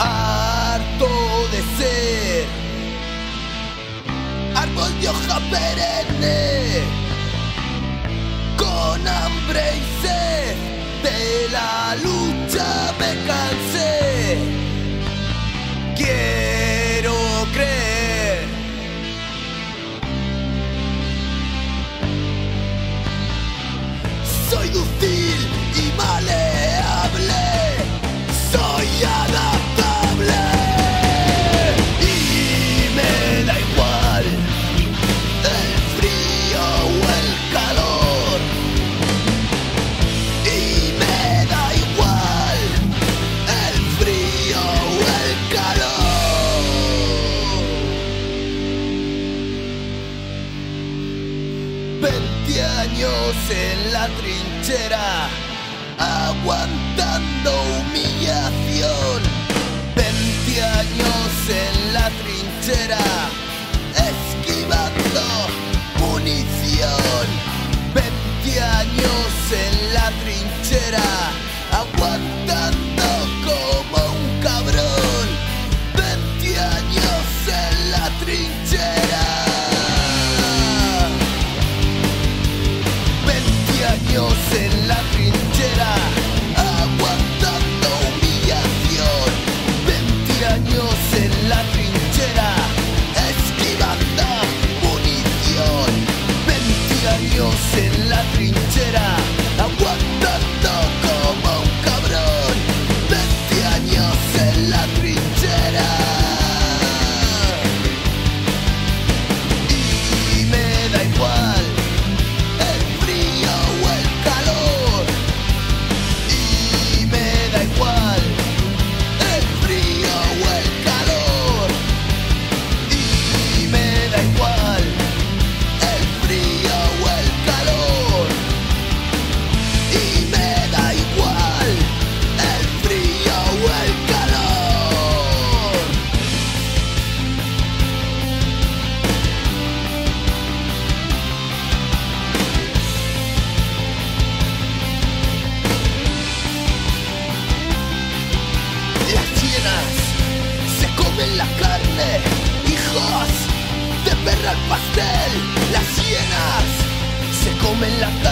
harto de ser. Árbol de hoja perenne. Con hambre y sed. De la lucha me cansé. Quiero creer. Soy dulce años en la trinchera, aguantando humillación. Veinte años en la trinchera, esquivando munición. Veinte años en la trinchera, aguantando años en la trinchera, aguantando humillación. 20 años en la trinchera, esquivando munición. 20 años en la trinchera, la carne, hijos de perra al pastel. Las hienas se comen la carne.